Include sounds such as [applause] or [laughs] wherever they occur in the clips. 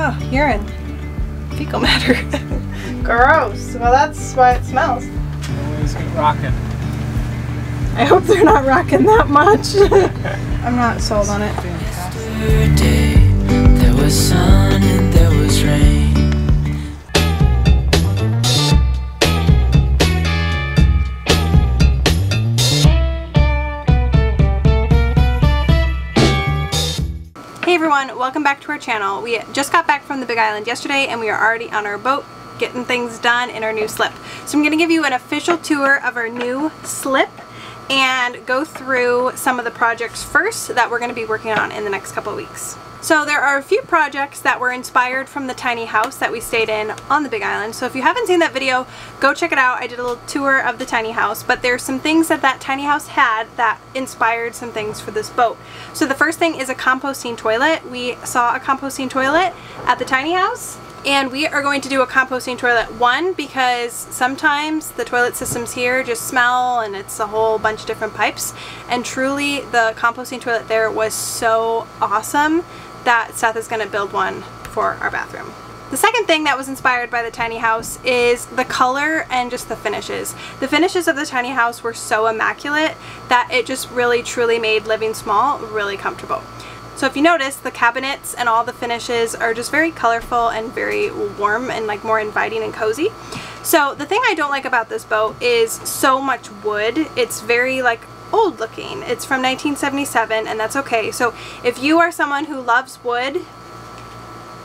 Oh, urine. Fecal matter. [laughs] Gross. Well, that's why it smells. Always rocking. I hope they're not rocking that much. [laughs] I'm not sold on it. Yesterday, there was sun and there was rain. Everyone, welcome back to our channel. We just got back from the Big Island yesterday and we are already on our boat getting things done in our new slip. So I'm going to give you an official tour of our new slip and go through some of the projects first that we're going to be working on in the next couple weeks. So there are a few projects that were inspired from the tiny house that we stayed in on the Big Island. So if you haven't seen that video, go check it out. I did a little tour of the tiny house, but there's some things that that tiny house had that inspired some things for this boat. So the first thing is a composting toilet. We saw a composting toilet at the tiny house and we are going to do a composting toilet one because sometimes the toilet systems here just smell and it's a whole bunch of different pipes and truly the composting toilet there was so awesome that Seth is going to build one for our bathroom. The second thing that was inspired by the tiny house is the color and just the finishes. The finishes of the tiny house were so immaculate that it just really truly made living small really comfortable. So if you notice, the cabinets and all the finishes are just very colorful and very warm and like more inviting and cozy. So the thing I don't like about this boat is so much wood. It's very like old looking. It's from 1977 and that's okay. So if you are someone who loves wood,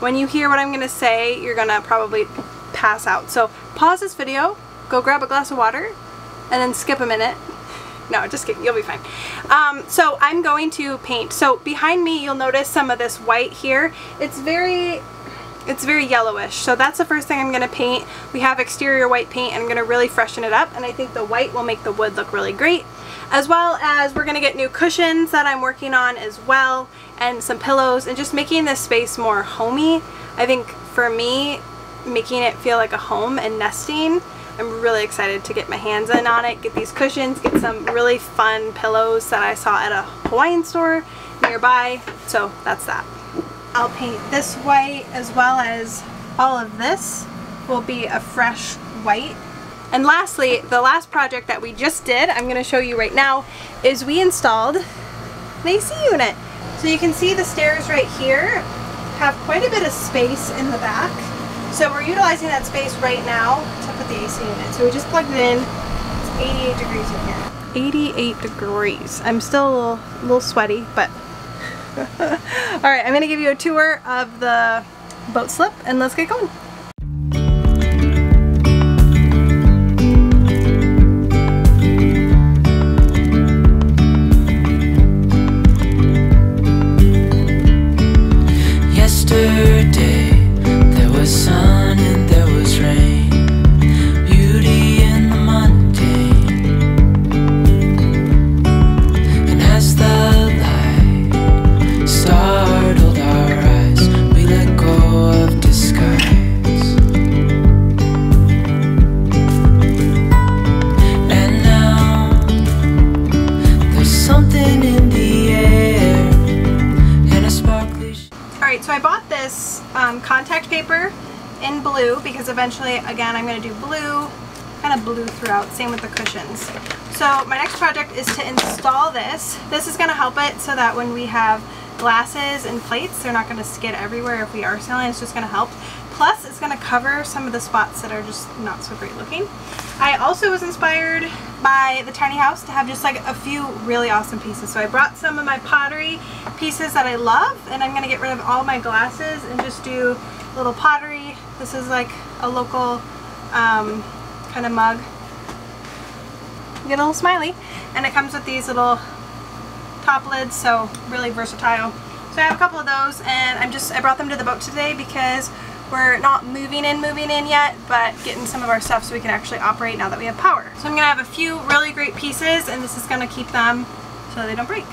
when you hear what I'm going to say, you're going to probably pass out. So pause this video, go grab a glass of water, and then skip a minute. No, just kidding. You'll be fine. Um, so I'm going to paint. So behind me, you'll notice some of this white here. It's very it's very yellowish so that's the first thing I'm going to paint we have exterior white paint and I'm going to really freshen it up and I think the white will make the wood look really great as well as we're going to get new cushions that I'm working on as well and some pillows and just making this space more homey I think for me making it feel like a home and nesting I'm really excited to get my hands in on it get these cushions get some really fun pillows that I saw at a Hawaiian store nearby so that's that I'll paint this white as well as all of this will be a fresh white. And lastly, the last project that we just did, I'm going to show you right now, is we installed an AC unit. So you can see the stairs right here have quite a bit of space in the back. So we're utilizing that space right now to put the AC unit. So we just plugged it in. It's 88 degrees in here. 88 degrees. I'm still a little, a little sweaty, but [laughs] Alright, I'm going to give you a tour of the boat slip and let's get going. I bought this um, contact paper in blue because eventually, again, I'm going to do blue, kind of blue throughout, same with the cushions. So my next project is to install this. This is going to help it so that when we have glasses and plates, they're not going to skid everywhere if we are selling. It's just going to help. Going to cover some of the spots that are just not so great looking. I also was inspired by the tiny house to have just like a few really awesome pieces. So I brought some of my pottery pieces that I love and I'm going to get rid of all my glasses and just do little pottery. This is like a local um, kind of mug. Get a little smiley and it comes with these little top lids so really versatile. So I have a couple of those and I'm just I brought them to the boat today because we're not moving in moving in yet but getting some of our stuff so we can actually operate now that we have power. So I'm gonna have a few really great pieces and this is gonna keep them so they don't break.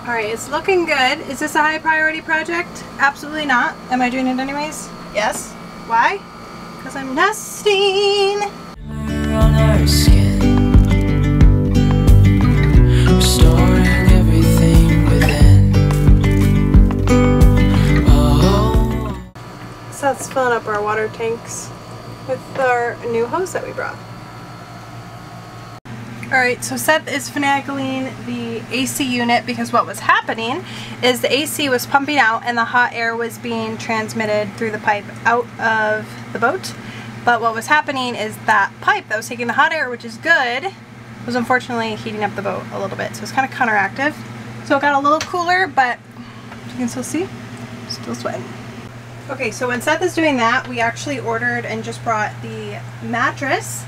Alright, it's looking good. Is this a high priority project? Absolutely not. Am I doing it anyways? Yes. Why? Because I'm nesting. Water tanks with our new hose that we brought. Alright, so Seth is finagling the AC unit because what was happening is the AC was pumping out and the hot air was being transmitted through the pipe out of the boat. But what was happening is that pipe that was taking the hot air, which is good, was unfortunately heating up the boat a little bit. So it's kind of counteractive. So it got a little cooler, but you can still see, still sweating. Okay, so when Seth is doing that, we actually ordered and just brought the mattress.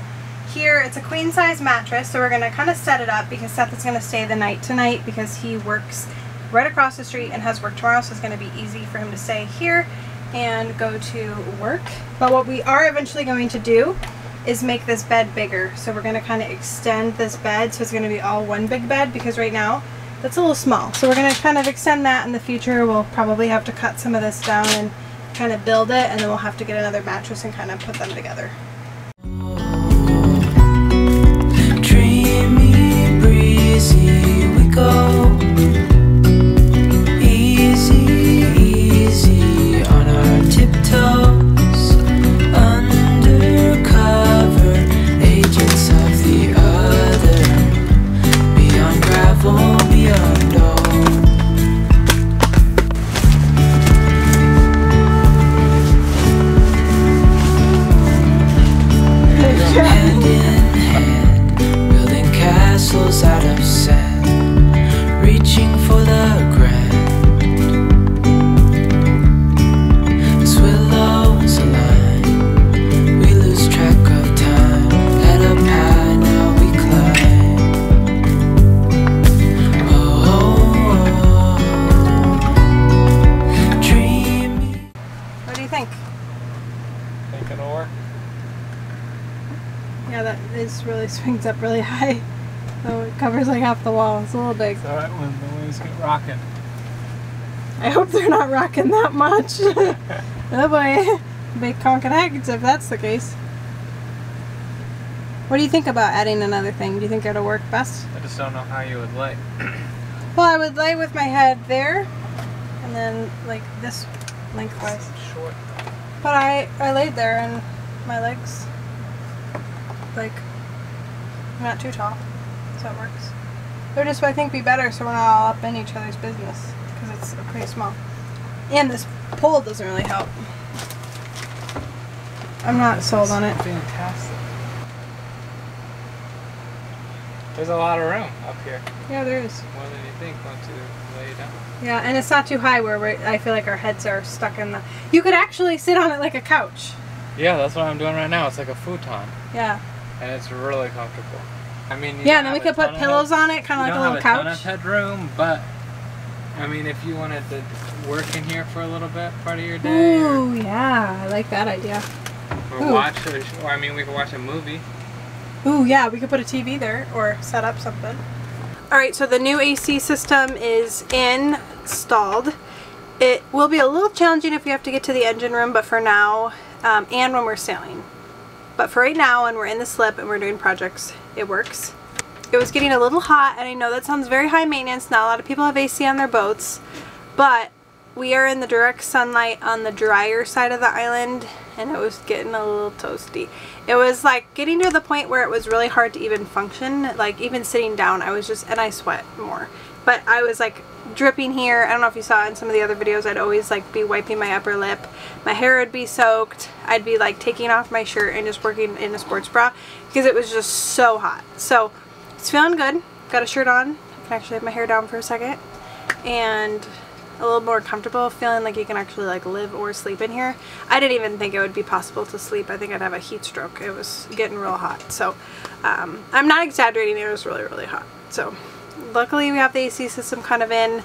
Here, it's a queen size mattress, so we're gonna kind of set it up because Seth is gonna stay the night tonight because he works right across the street and has work tomorrow, so it's gonna be easy for him to stay here and go to work. But what we are eventually going to do is make this bed bigger. So we're gonna kind of extend this bed so it's gonna be all one big bed because right now that's a little small. So we're gonna kind of extend that in the future. We'll probably have to cut some of this down and kind of build it and then we'll have to get another mattress and kind of put them together. Swings up really high. So it covers like half the wall. It's a little big. It's alright when the waves get rocking. I hope they're not rocking that much. [laughs] oh boy, big conking eggs if that's the case. What do you think about adding another thing? Do you think it'll work best? I just don't know how you would lay. [clears throat] Well, I would lay with my head there, and then like this lengthwise. Short. But I I laid there and my legs like not too tall, so it works. They're just I think be better so we're not all up in each other's business because it's pretty small. And this pole doesn't really help. I'm not sold on it. Fantastic. There's a lot of room up here. Yeah, there is. More than you think once you lay down. Yeah, and it's not too high where we're, I feel like our heads are stuck in the. You could actually sit on it like a couch. Yeah, that's what I'm doing right now. It's like a futon. Yeah. And it's really comfortable. I mean, Yeah, and then we could put pillows head- on it, kind of like a don't little have a ton of couch. headroom, but I mean, if you wanted to work in here for a little bit, part of your day, or, yeah, I like that idea. or ooh. watch, or, or I mean, we could watch a movie. Ooh, yeah, we could put a TV there or set up something. All right, so the new AC system is installed. It will be a little challenging if we have to get to the engine room, but for now, um, and when we're sailing. But for right now, when we're in the slip and we're doing projects, it works. It was getting a little hot, and I know that sounds very high maintenance. Not a lot of people have AC on their boats, but we are in the direct sunlight on the drier side of the island, and it was getting a little toasty. It was like getting to the point where it was really hard to even function. Like even sitting down, I was just, and I sweat more. But I was like dripping here. I don't know if you saw in some of the other videos, I'd always like be wiping my upper lip. My hair would be soaked. I'd be like taking off my shirt and just working in a sports bra because it was just so hot. So it's feeling good. Got a shirt on. I can actually have my hair down for a second. And a little more comfortable feeling like you can actually like live or sleep in here. I didn't even think it would be possible to sleep. I think I'd have a heat stroke. It was getting real hot. So um, I'm not exaggerating. It was really, really hot. So luckily we have the AC system kind of in.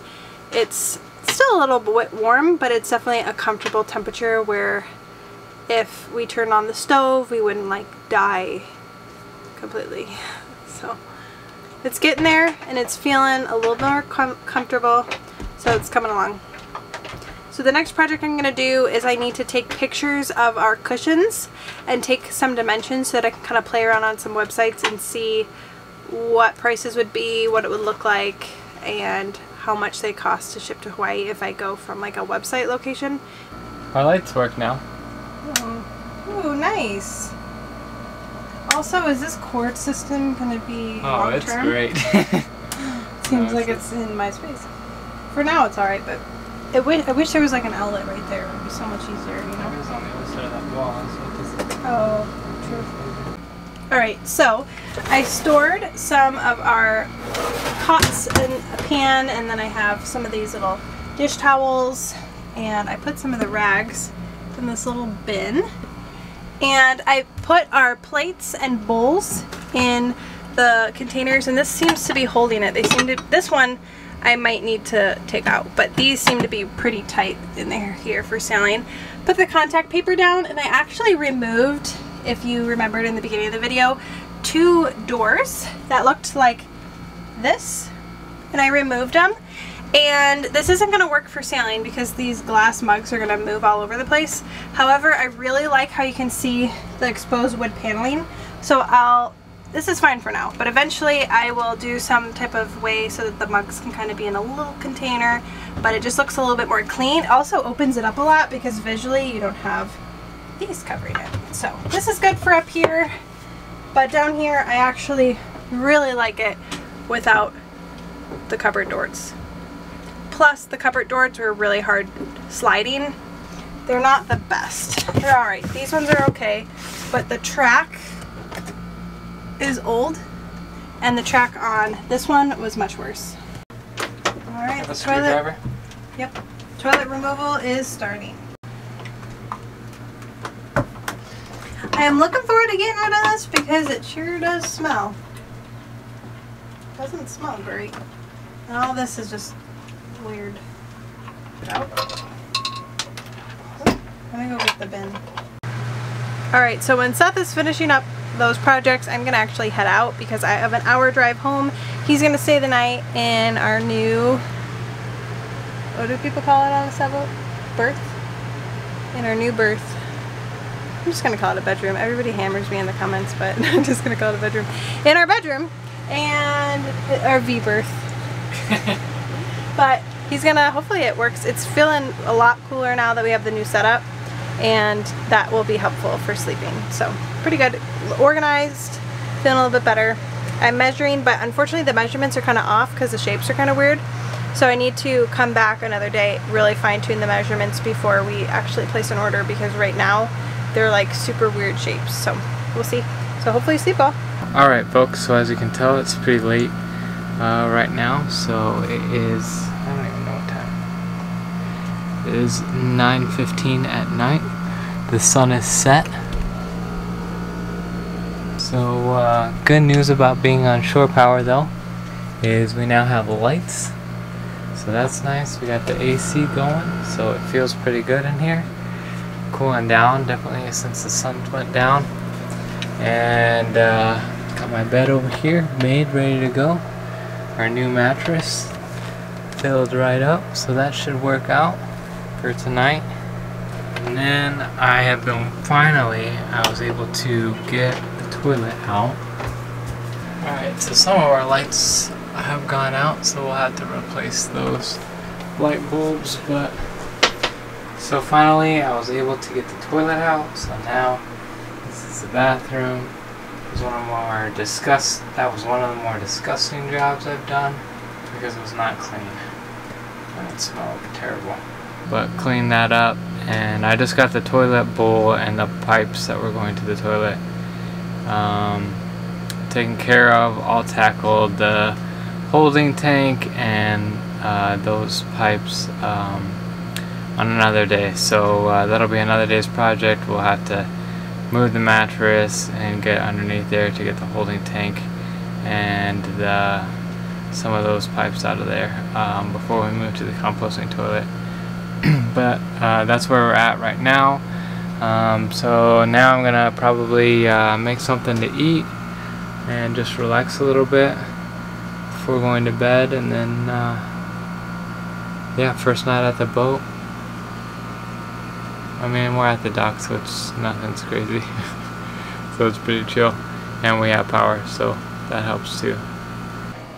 It's still a little bit warm, but it's definitely a comfortable temperature where if we turn on the stove, we wouldn't like die completely. [laughs] So it's getting there and it's feeling a little more com comfortable. So it's coming along. So the next project I'm going to do is I need to take pictures of our cushions and take some dimensions so that I can kind of play around on some websites and see what prices would be, what it would look like, and how much they cost to ship to Hawaii if I go from like a website location. Our lights work now. Oh, ooh, nice. Also, is this cord system gonna be Oh, it's term? great. [laughs] [laughs] Seems No, like it's- it's in my space. For now, it's alright, but I wish there was like an outlet right there. It would be so much easier, you know? It was on the other side of that wall. So this is Oh, true. Alright, so I stored some of our pots in a pan, and then I have some of these little dish towels, and I put some of the rags in this little bin. And I put our plates and bowls in the containers, and this seems to be holding it. They seem to, this one I might need to take out, but these seem to be pretty tight in there here for sailing. Put the contact paper down, and I actually removed, if you remembered in the beginning of the video, two doors that looked like this, and I removed them. And this isn't going to work for sailing because these glass mugs are going to move all over the place. However, I really like how you can see the exposed wood paneling. So I'll, this is fine for now, but eventually I will do some type of way so that the mugs can kind of be in a little container, but it just looks a little bit more clean. Also opens it up a lot because visually you don't have these covering it. So this is good for up here, but down here I actually really like it without the cupboard doors. Plus the cupboard doors were really hard sliding. They're not the best. They're alright. These ones are okay, but the track is old and the track on this one was much worse. Alright, the toilet, yep, toilet removal is starting. I am looking forward to getting rid of this because it sure does smell. Doesn't smell great. And all this is just weird. Let me go get the bin. Alright, so when Seth is finishing up those projects, I'm going to actually head out because I have an hour drive home. He's going to stay the night in our new, what do people call it on the sailboat? Berth? In our new berth. I'm just going to call it a bedroom. Everybody hammers me in the comments, but [laughs] I'm just going to call it a bedroom. In our bedroom and our V berth. [laughs] but he's gonna hopefully it works it's feeling a lot cooler now that we have the new setup and that will be helpful for sleeping so pretty good organized feeling a little bit better I'm measuring but unfortunately the measurements are kind of off because the shapes are kind of weird so I need to come back another day really fine tune the measurements before we actually place an order because right now they're like super weird shapes so we'll see so hopefully you sleep well Alright folks, so as you can tell it's pretty late uh, right now, so it is, I don't even know what time. It is 9.15 at night. The sun is set. So uh, good news about being on shore power though, is we now have lights. So that's nice. We got the AC going, so it feels pretty good in here. Cooling down, definitely since the sun went down. And uh, got my bed over here, made, ready to go. Our new mattress filled right up, so that should work out for tonight. And then I have been finally, I was able to get the toilet out. Alright, so some of our lights have gone out, so we'll have to replace those light bulbs, but so finally I was able to get the toilet out, so now this is the bathroom. It was one of more disgust that was one of the more disgusting jobs I've done because it was not clean. And it smelled terrible. But cleaned that up and I just got the toilet bowl and the pipes that were going to the toilet um, taken care of, all tackled the holding tank and uh, those pipes um, on another day. So uh, that'll be another day's project. We'll have to move the mattress and get underneath there to get the holding tank and the, some of those pipes out of there um, before we move to the composting toilet. [clears throat] but uh, that's where we're at right now. Um, so now I'm gonna probably uh, make something to eat and just relax a little bit before going to bed and then uh, yeah first night at the boat I mean, we're at the dock, so it's nothing's crazy. [laughs] so it's pretty chill. And we have power, so that helps too.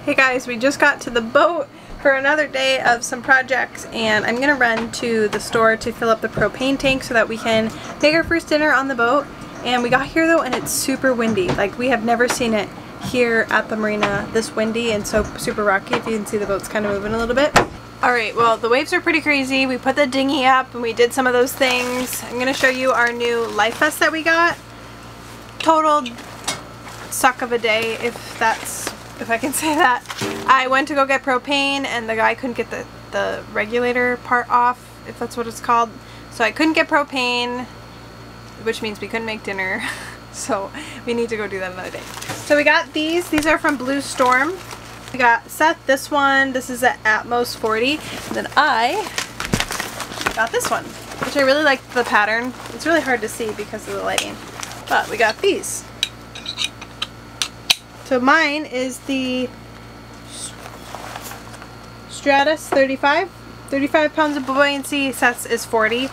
Hey guys, we just got to the boat. for another day of some projects and I'm gonna run to the store to fill up the propane tank so that we can make our first dinner on the boat and we got here though and it's super windy like we have never seen it here at the marina this windy and so super rocky if you can see the boat's kind of moving a little bit Alright, well the waves are pretty crazy. We put the dinghy up and we did some of those things. I'm going to show you our new life vest that we got. Total suck of a day if that's, if I can [laughs] say that. I went to go get propane and the guy couldn't get the, the regulator part off, if that's what it's called. So I couldn't get propane, which means we couldn't make dinner. [laughs] so we need to go do that another day. So we got these. These are from Blue Storm. We got Seth this one. This is at Atmos 40. And then I got this one, which I really like the pattern. It's really hard to see because of the lighting. But we got these. So mine is the Stratus 35. 35 pounds of buoyancy. Seth's is 40.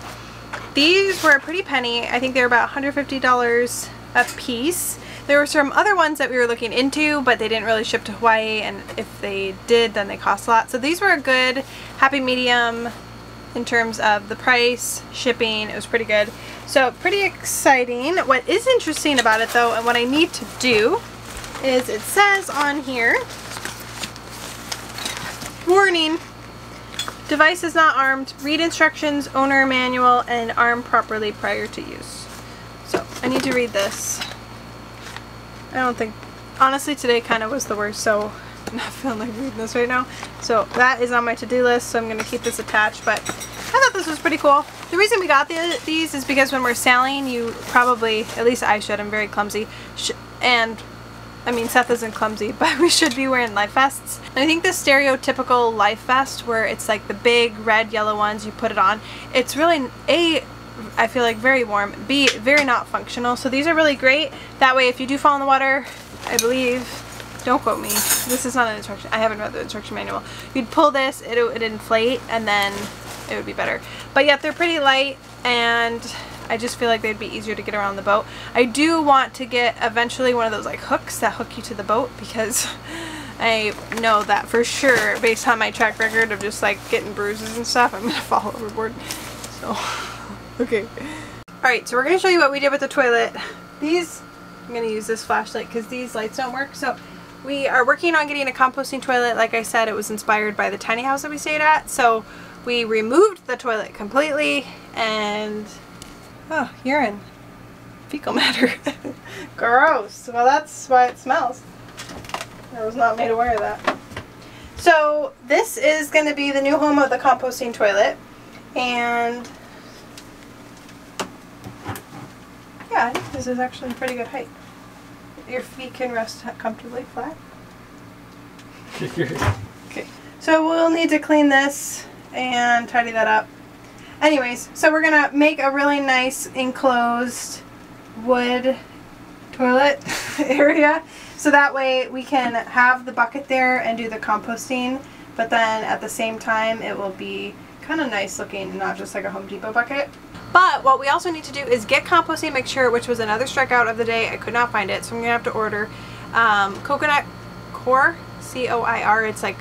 These were a pretty penny. I think they were about $150 a piece. There were some other ones that we were looking into, but they didn't really ship to Hawaii, and if they did, then they cost a lot. So these were a good happy medium in terms of the price, shipping, it was pretty good. So pretty exciting. What is interesting about it though, and what I need to do, is it says on here, warning, device is not armed, read instructions, owner manual, and arm properly prior to use. So I need to read this. I don't think, honestly today kind of was the worst, so I'm not [laughs] feeling like reading this right now. So that is on my to-do list, so I'm going to keep this attached, but I thought this was pretty cool. The reason we got the, these is because when we're sailing, you probably, at least I should, I'm very clumsy, and I mean, Seth isn't clumsy, [laughs] but we should be wearing life vests. And I think the stereotypical life vest where it's like the big red, yellow ones, you put it on, it's really, A, I feel like very warm, B, very not functional. So these are really great. That way if you do fall in the water, I believe, don't quote me, this is not an instruction, I haven't read the instruction manual. You'd pull this, it would inflate, and then it would be better. But yet they're pretty light, and I just feel like they'd be easier to get around the boat. I do want to get eventually one of those like hooks that hook you to the boat because [laughs] I know that for sure based on my track record of just like getting bruises and stuff I'm gonna [laughs] fall overboard so [laughs] [laughs] okay alright so we're gonna show you what we did with the toilet these I'm gonna use this flashlight because these lights don't work so we are working on getting a composting toilet like I said it was inspired by the tiny house that we stayed at so we removed the toilet completely and Oh, urine. Fecal matter. [laughs] Gross. Well, that's why it smells. I was not made aware of that. So, this is going to be the new home of the composting toilet. And, yeah, I think this is actually a pretty good height. Your feet can rest comfortably flat. [laughs] okay. So, we'll need to clean this and tidy that up. Anyways, so we're going to make a really nice enclosed wood toilet [laughs] area. So that way we can have the bucket there and do the composting, but then at the same time it will be kind of nice looking, not just like a Home Depot bucket. But what we also need to do is get composting mixture, which was another strikeout of the day. I could not find it, so I'm going to have to order um, coconut core, C-O-I-R. It's like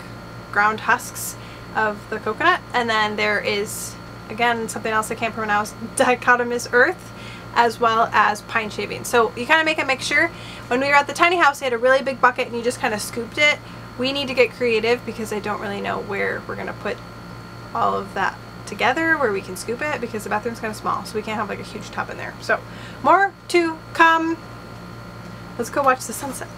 ground husks of the coconut. And then there is again, something else I can't pronounce, [laughs] dichotomous earth, as well as pine shavings. So you kind of make a mixture. When we were at the tiny house, they had a really big bucket and you just kind of scooped it. We need to get creative because I don't really know where we're going to put all of that together where we can scoop it because the bathroom's kind of small so we can't have like a huge tub in there. So more to come. Let's go watch the sunset.